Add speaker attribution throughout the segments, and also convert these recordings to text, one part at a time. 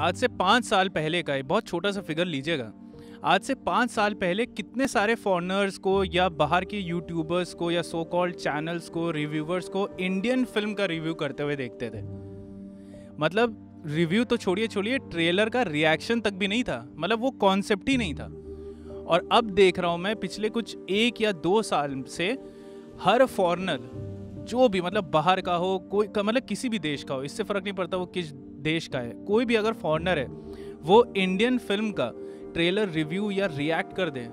Speaker 1: आज से पाँच साल पहले का बहुत छोटा सा फिगर लीजिएगा। आज से पाँच साल पहले कितने सारे फॉरनर्स को या बाहर के यूट्यूबर्स को या सो कॉल्ड चैनल्स को रिव्यूवर्स को इंडियन फ़िल्म का रिव्यू करते हुए देखते थे। मतलब रिव्यू तो छोड़िए छोड़िए ट्रेलर का रिएक्शन तक भी नहीं था। मतलब वो कॉन्सेप्ट ही नहीं था। और अब देख रहा हूँ मैं पिछले कुछ एक या दो साल से हर फॉरनर जो भी मतलब बाहर का हो कोई का, मतलब किसी भी देश का हो इससे फ़र्क नहीं पड़ता वो किस देश का है, कोई भी अगर फॉरनर है, वो इंडियन फ़िल्म का ट्रेलर रिव्यू या रिएक्ट कर दे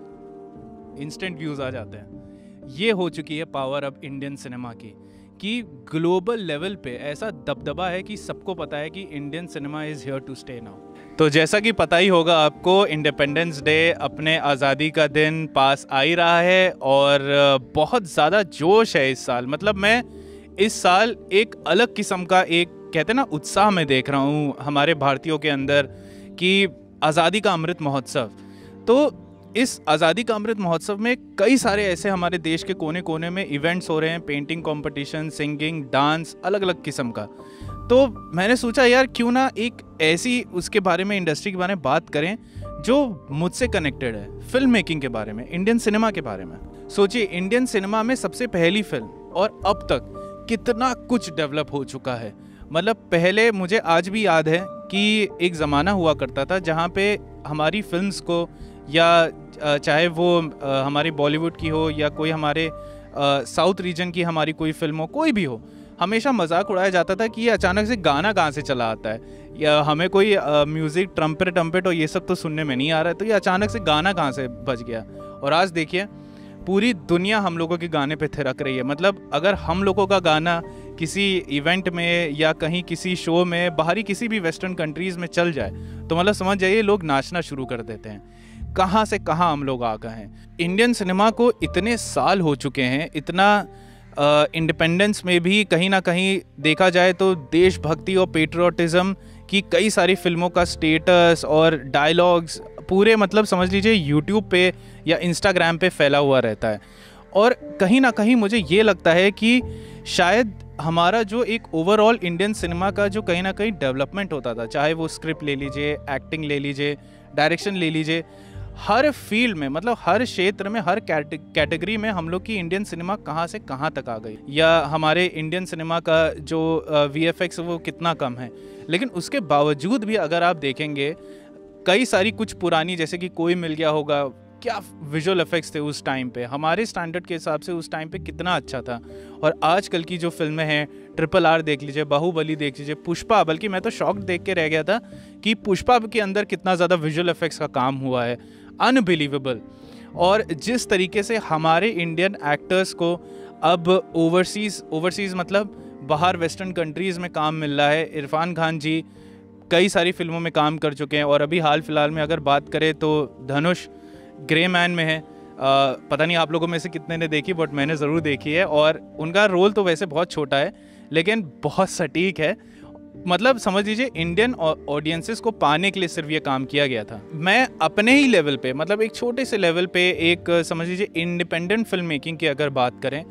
Speaker 1: इंस्टेंट व्यूज़ आ जाते हैं। ये हो चुकी है पावर अब इंडियन सिनेमा की, कि ग्लोबल लेवल पे ऐसा दबदबा है कि सबको पता है कि Indian cinema is here to stay now तो जैसा कि पता ही होगा आपको इंडिपेंडेंस डे अपने आज़ादी का दिन पास आ ही रहा है और बहुत ज़्यादा जोश है इस साल। मतलब मैं इस साल एक अलग किस्म का एक कहते हैं ना, उत्साह में देख रहा हूँ हमारे भारतीयों के अंदर कि आज़ादी का अमृत महोत्सव। तो इस आज़ादी का अमृत महोत्सव में कई सारे ऐसे हमारे देश के कोने कोने में इवेंट्स हो रहे हैं पेंटिंग कंपटीशन सिंगिंग डांस अलग अलग किस्म का। तो मैंने सोचा, यार, क्यों ना एक ऐसी उसके बारे में इंडस्ट्री के बारे में बात करें, जो मुझसे कनेक्टेड है फ़िल्म मेकिंग के बारे में इंडियन सिनेमा के बारे में। सोचिए इंडियन सिनेमा में सबसे पहली फ़िल्म और अब तक कितना कुछ डेवलप हो चुका है। मतलब पहले मुझे आज भी याद है कि एक ज़माना हुआ करता था जहाँ पे हमारी फिल्म्स को या चाहे वो हमारी बॉलीवुड की हो या कोई हमारे साउथ रीजन की हमारी कोई फ़िल्म हो, कोई भी हो, हमेशा मज़ाक उड़ाया जाता था कि ये अचानक से गाना कहाँ से चला आता है? या हमें कोई म्यूज़िक ट्रम्पेट टम्पेट और ये सब तो सुनने में नहीं आ रहा है तो ये अचानक से गाना कहाँ से बज गया? और आज देखिए, पूरी दुनिया हम लोगों के गाने पे थिरक रही है। मतलब अगर हम लोगों का गाना किसी इवेंट में या कहीं किसी शो में, बाहरी किसी भी वेस्टर्न कंट्रीज़ में चल जाए तो मतलब समझ जाइए, लोग नाचना शुरू कर देते हैं। कहाँ से कहाँ हम लोग आ गए हैं। इंडियन सिनेमा को इतने साल हो चुके हैं, इतना इंडिपेंडेंस में भी कहीं ना कहीं देखा जाए तो देशभक्ति और पेट्रोटिज़म की कई सारी फ़िल्मों का स्टेटस और डायलॉग्स पूरे मतलब समझ लीजिए यूट्यूब पे या इंस्टाग्राम पे फैला हुआ रहता है। और कहीं ना कहीं मुझे ये लगता है कि शायद हमारा जो एक ओवरऑल इंडियन सिनेमा का जो कहीं ना कहीं डेवलपमेंट होता था, चाहे वो स्क्रिप्ट ले लीजिए एक्टिंग ले लीजिए डायरेक्शन ले लीजिए, हर फ़ील्ड में मतलब हर क्षेत्र में, हर कैटेगरी में हम लोग की इंडियन सिनेमा कहाँ से कहाँ तक आ गई? या हमारे इंडियन सिनेमा का जो वी एफ़ एक्स वो कितना कम है? लेकिन उसके बावजूद भी अगर आप देखेंगे, कई सारी कुछ पुरानी, जैसे कि कोई मिल गया होगा क्या विजुअल इफेक्ट्स थे उस टाइम पे? हमारे स्टैंडर्ड के हिसाब से उस टाइम पे कितना अच्छा था। और आजकल की जो फ़िल्में हैं ट्रिपल आर देख लीजिए बाहुबली देख लीजिए पुष्पा बल्कि मैं तो शॉक देख के रह गया था कि पुष्पा के अंदर कितना ज़्यादा विजुअल इफेक्ट्स का काम हुआ है। अनबिलीवेबल और जिस तरीके से हमारे इंडियन एक्टर्स को अब ओवरसीज़ ओवरसीज़ मतलब बाहर वेस्टर्न कंट्रीज़ में काम मिल रहा है। इरफान खान जी कई सारी फ़िल्मों में काम कर चुके हैं। और अभी हाल फ़िलहाल में अगर बात करें तो धनुष ग्रे मैन में है। आ, पता नहीं आप लोगों में से कितने ने देखी बट मैंने ज़रूर देखी है और उनका रोल तो वैसे बहुत छोटा है लेकिन बहुत सटीक है। मतलब समझ लीजिए इंडियन ऑडियंसेस को पाने के लिए सिर्फ़ ये काम किया गया था। मैं अपने ही लेवल पे मतलब एक छोटे से लेवल पे एक समझ लीजिए इंडिपेंडेंट फ़िल्म मेकिंग की अगर बात करें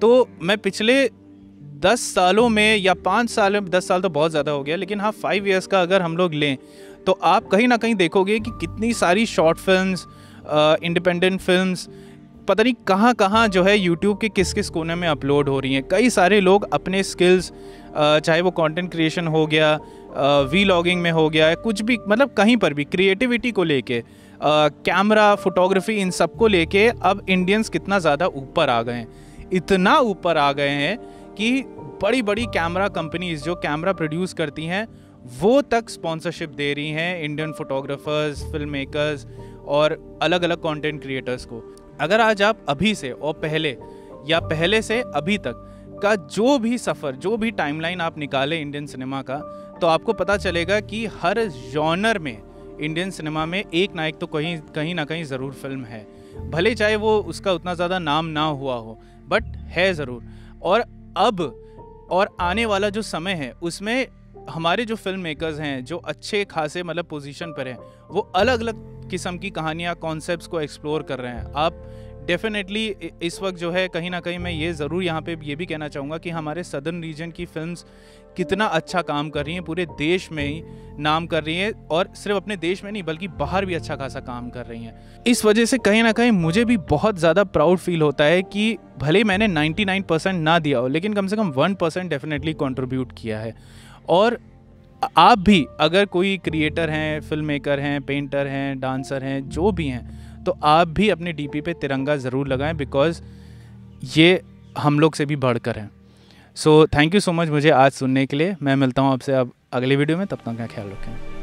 Speaker 1: तो मैं पिछले दस सालों में या पाँच साल में, दस साल तो बहुत ज़्यादा हो गया, लेकिन हाँ फाइव ईयर्स का अगर हम लोग लें तो आप कहीं ना कहीं देखोगे कि कितनी सारी शॉर्ट फ़िल्म इंडिपेंडेंट फिल्म्स पता नहीं कहाँ कहाँ जो है यूट्यूब के किस किस कोने में अपलोड हो रही हैं। कई सारे लोग अपने स्किल्स चाहे वो कंटेंट क्रिएशन हो गया वी लॉगिंग में हो गया, कुछ भी मतलब कहीं पर भी क्रिएटिविटी को लेके कैमरा फोटोग्राफी इन सबको लेके अब इंडियंस कितना ज़्यादा ऊपर आ गए हैं। इतना ऊपर आ गए हैं कि बड़ी बड़ी कैमरा कंपनीज़ जो कैमरा प्रोड्यूस करती हैं, वो तक स्पॉन्सरशिप दे रही हैं इंडियन फोटोग्राफर्स फ़िल्म मेकर्स और अलग अलग कंटेंट क्रिएटर्स को। अगर आज आप अभी से और पहले या पहले से अभी तक का जो भी सफ़र, जो भी टाइमलाइन आप निकालें इंडियन सिनेमा का तो आपको पता चलेगा कि हर जॉनर में इंडियन सिनेमा में एक ना एक तो कहीं कहीं ना कहीं ज़रूर फ़िल्म है। भले चाहे वो उसका उतना ज़्यादा नाम ना हुआ हो बट है ज़रूर। और अब और आने वाला जो समय है, उसमें हमारे जो फ़िल्म मेकर्स हैं, जो अच्छे खासे मतलब पोजीशन पर हैं, वो अलग अलग किस्म की कहानियाँ कॉन्सेप्ट को एक्सप्लोर कर रहे हैं। आप डेफिनेटली इस वक्त जो है, कहीं ना कहीं मैं ये ज़रूर यहाँ पे ये भी कहना चाहूँगा कि हमारे सदर्न रीजन की फिल्म्स कितना अच्छा काम कर रही हैं, पूरे देश में ही नाम कर रही हैं, और सिर्फ़ अपने देश में नहीं, बल्कि बाहर भी अच्छा खासा काम कर रही हैं। इस वजह से कहीं ना कहीं मुझे भी बहुत ज़्यादा प्राउड फील होता है कि भले मैंने 99 परसेंट ना दिया हो, लेकिन कम से कम वन परसेंट डेफिनेटली कॉन्ट्रीब्यूट किया है। और आप भी, अगर कोई क्रिएटर हैं फ़िल्म मेकर हैं पेंटर हैं डांसर हैं, जो भी हैं तो आप भी अपने डीपी पे तिरंगा ज़रूर लगाएँ बिकॉज़ ये हम लोग से भी बढ़कर हैं। So thank you so much मुझे आज सुनने के लिए। मैं मिलता हूँ आपसे अब अगले वीडियो में। तब तक का ख्याल रखें।